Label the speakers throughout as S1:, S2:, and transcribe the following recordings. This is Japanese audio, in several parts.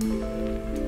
S1: Música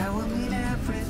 S1: That
S2: will mean everything.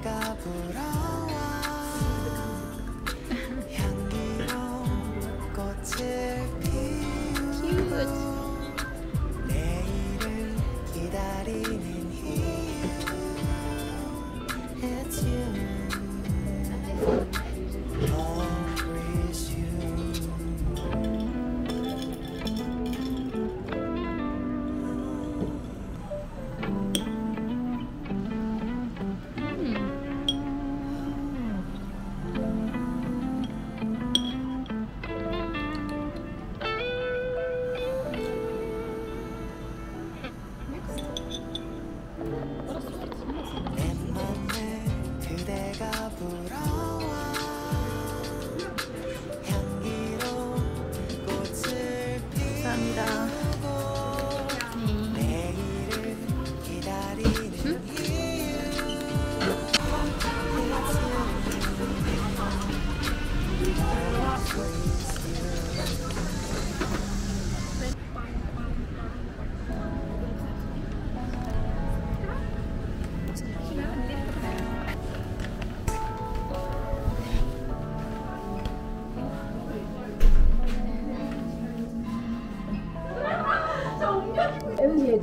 S1: 내가
S3: 불안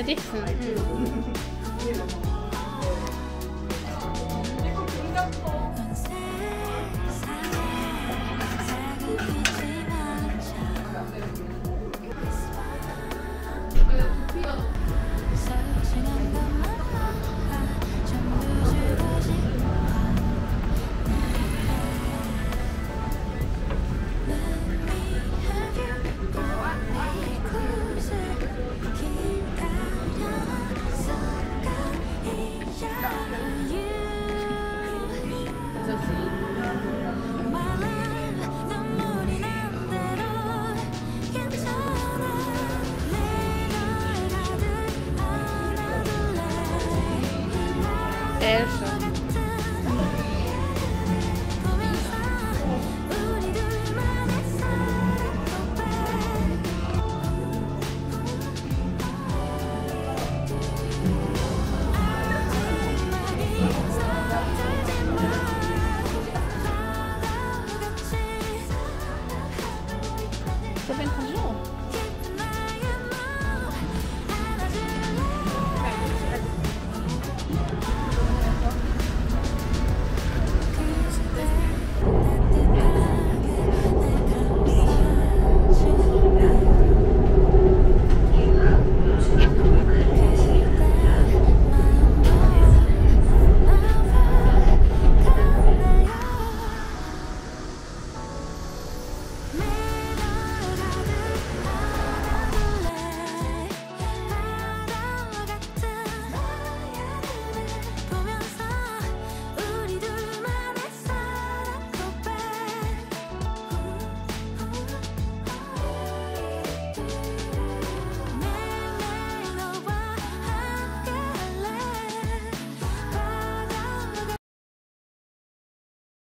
S3: ラ
S4: デうん